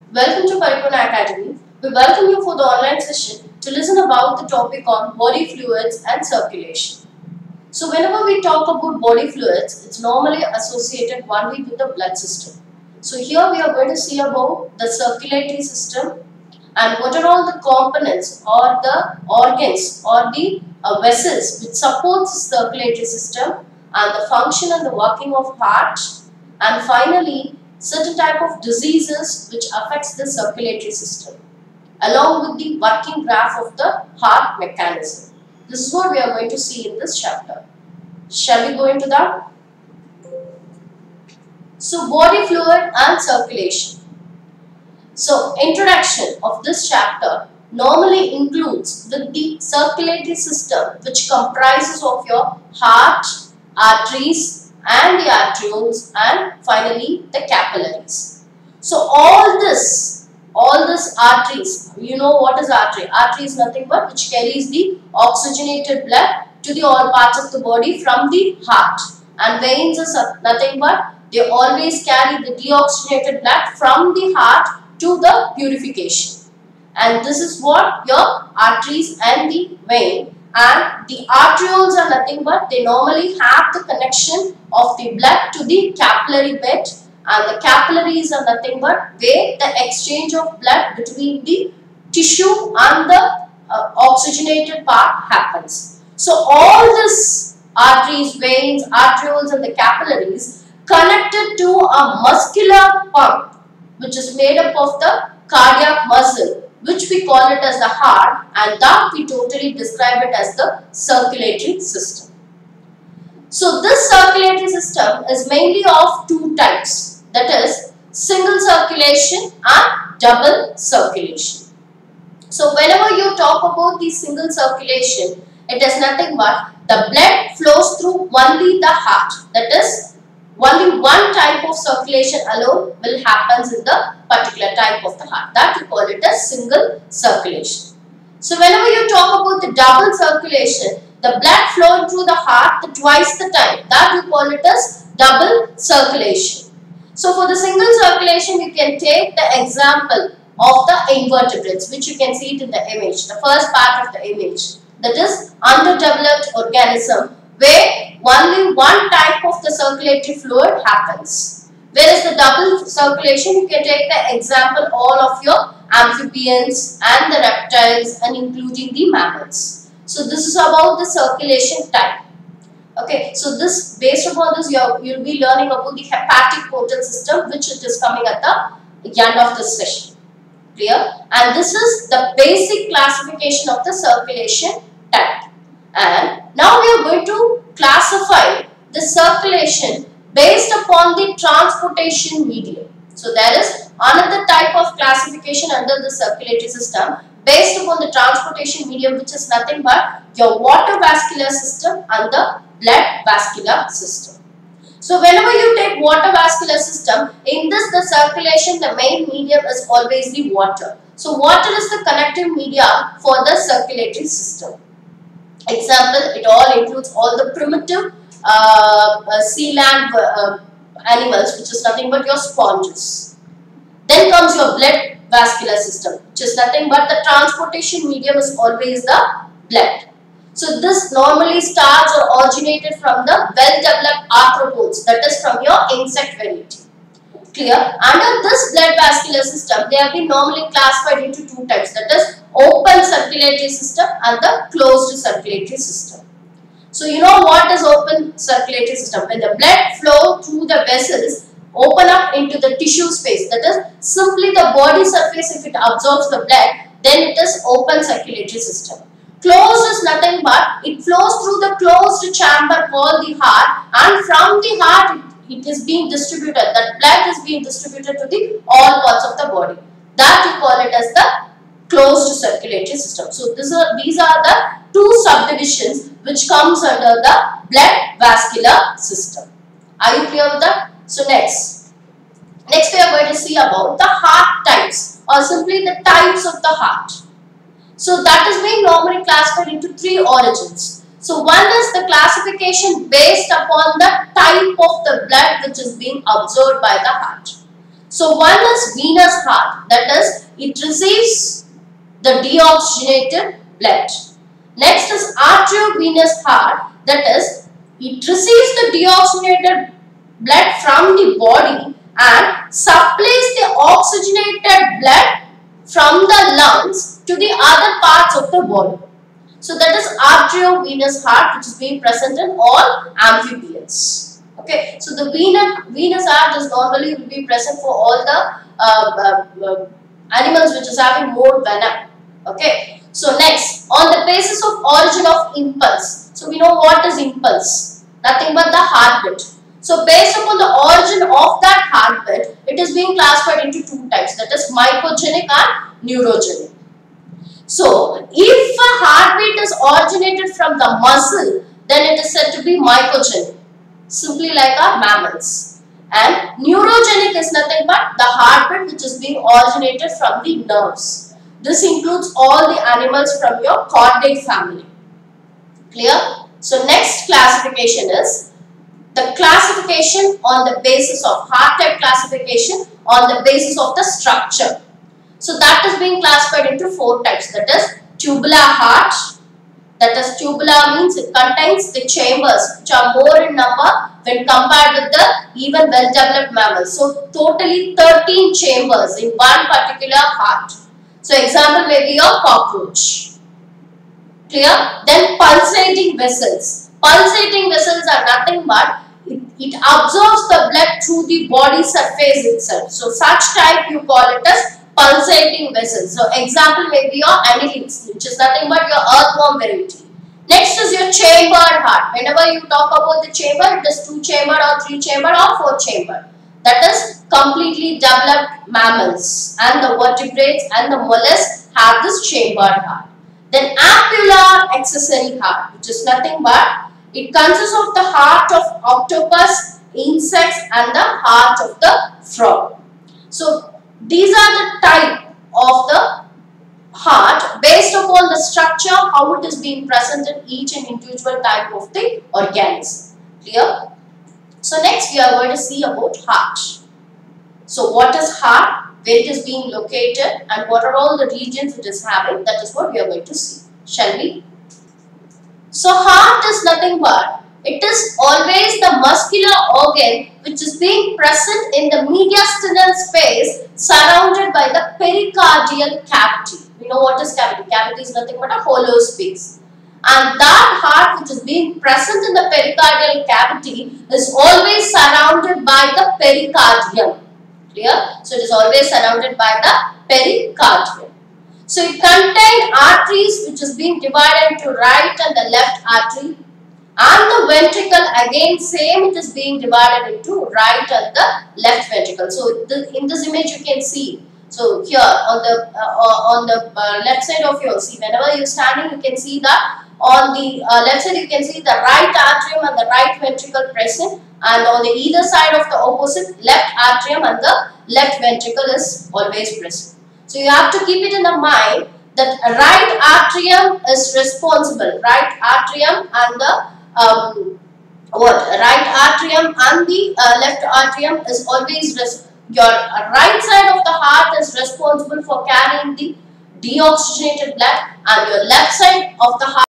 Welcome to Paripoorna Academy. We welcome you for the online session to listen about the topic on body fluids and circulation. So whenever we talk about body fluids, it's normally associated only with the blood system. So here we are going to see about the circulatory system and what are all the components or the organs or the uh, vessels which supports the circulatory system and the function and the working of heart and finally certain type of diseases which affects the circulatory system along with the working graph of the heart mechanism. This is what we are going to see in this chapter. Shall we go into that? So body fluid and circulation. So introduction of this chapter normally includes with the circulatory system which comprises of your heart, arteries and the arterioles and finally the capillaries. So all this, all this arteries, you know what is artery? Artery is nothing but which carries the oxygenated blood to the all parts of the body from the heart and veins is nothing but they always carry the deoxygenated blood from the heart to the purification and this is what your arteries and the vein and the arterioles are nothing but they normally have the connection of the blood to the capillary bed and the capillaries are nothing but where the exchange of blood between the tissue and the uh, oxygenated part happens. So all this arteries, veins, arterioles and the capillaries connected to a muscular pump which is made up of the cardiac muscle which we call it as the heart and that we totally describe it as the circulatory system. So this circulatory system is mainly of two types that is single circulation and double circulation. So whenever you talk about the single circulation it is nothing but the blood flows through only the heart that is only one type of circulation alone will happens in the particular type of the heart. That we call it as single circulation. So whenever you talk about the double circulation, the blood flowing through the heart the twice the time. That we call it as double circulation. So for the single circulation, you can take the example of the invertebrates, which you can see it in the image, the first part of the image. That is underdeveloped organism where only one type of the circulatory fluid happens. Whereas the double circulation, you can take the example all of your amphibians and the reptiles and including the mammals. So this is about the circulation type. Okay, so this based upon this you you'll be learning about the hepatic portal system which it is coming at the end of this session. Clear? And this is the basic classification of the circulation type. And now we are going to classify the circulation based upon the transportation medium. So there is another type of classification under the circulatory system based upon the transportation medium which is nothing but your water vascular system and the blood vascular system. So whenever you take water vascular system, in this the circulation, the main medium is always the water. So water is the connective media for the circulatory system. Example, it all includes all the primitive uh, uh, sea land uh, animals which is nothing but your sponges. Then comes your blood vascular system which is nothing but the transportation medium is always the blood. So this normally starts or originated from the well-developed arthropods that is from your insect variety. Clear? Under this blood vascular system, they have been normally classified into two types that is open circulatory system and the closed circulatory system. So you know what is open circulatory system? When the blood flow through the vessels open up into the tissue space that is simply the body surface if it absorbs the blood then it is open circulatory system. Closed is nothing but it flows through the closed chamber called the heart and from the heart it, is being distributed that blood is being distributed to the all parts of the body. That we call it as the closed to circulatory system. So these are, these are the two subdivisions which comes under the blood vascular system. Are you clear with that? So next, next we are going to see about the heart types or simply the types of the heart. So that is being normally classified into three origins. So one is the classification based upon the type of the blood which is being absorbed by the heart. So one is venous heart, that is, it receives the deoxygenated blood. Next is arteriovenous heart, that is, it receives the deoxygenated blood from the body and supplies the oxygenated blood from the lungs to the other parts of the body. So that is arteriovenous heart which is being present in all amphibians. Okay, so the venous, venous heart is normally will be present for all the uh, uh, uh, animals which is having more venom. Okay, so next on the basis of origin of impulse. So we know what is impulse, nothing but the heartbeat. So based upon the origin of that heartbeat, it is being classified into two types that is myoclonic and neurogenic. So, if a heartbeat is originated from the muscle, then it is said to be myoclonic, simply like our mammals. And neurogenic is nothing but the heartbeat which is being originated from the nerves. This includes all the animals from your chordae family. Clear? So, next classification is the classification on the basis of heart type classification on the basis of the structure. So that is being classified into four types that is tubular heart that is tubular means it contains the chambers which are more in number when compared with the even well developed mammals. So totally 13 chambers in one particular heart. So example may be cockroach. Clear? Then pulsating vessels. Pulsating vessels are nothing but it, it absorbs the blood through the body surface itself. So such type you call it as pulsating vessels. So example may be your annelids which is nothing but your earthworm variety. Next is your chambered heart. Whenever you talk about the chamber, it is two chamber or three chamber or four chambered. That is completely developed mammals and the vertebrates and the mollusks have this chambered heart. Then ampulla accessory heart which is nothing but it consists of the heart of octopus, insects and the heart of the frog. So these are the type of the heart based upon the structure how it is being present in each and individual type of the organism. Clear? So next we are going to see about heart. So what is heart, where it is being located and what are all the regions it is having that is what we are going to see. Shall we? So heart is nothing but it is always the muscular organ which is being present in the mediastinal space surrounded by the pericardial cavity. We know what is cavity. Cavity is nothing but a hollow space. And that heart which is being present in the pericardial cavity is always surrounded by the pericardium. Clear? So it is always surrounded by the pericardium. So it contains arteries which is being divided into right and the left artery and the ventricle again same it is being divided into right and the left ventricle. So the, in this image you can see. So here on the uh, on the uh, left side of your see whenever you're standing you can see that on the uh, left side you can see the right atrium and the right ventricle present and on the either side of the opposite left atrium and the left ventricle is always present. So you have to keep it in the mind that right atrium is responsible, right atrium and the um, what right atrium and the uh, left atrium is always your right side of the heart is responsible for carrying the deoxygenated blood and your left side of the heart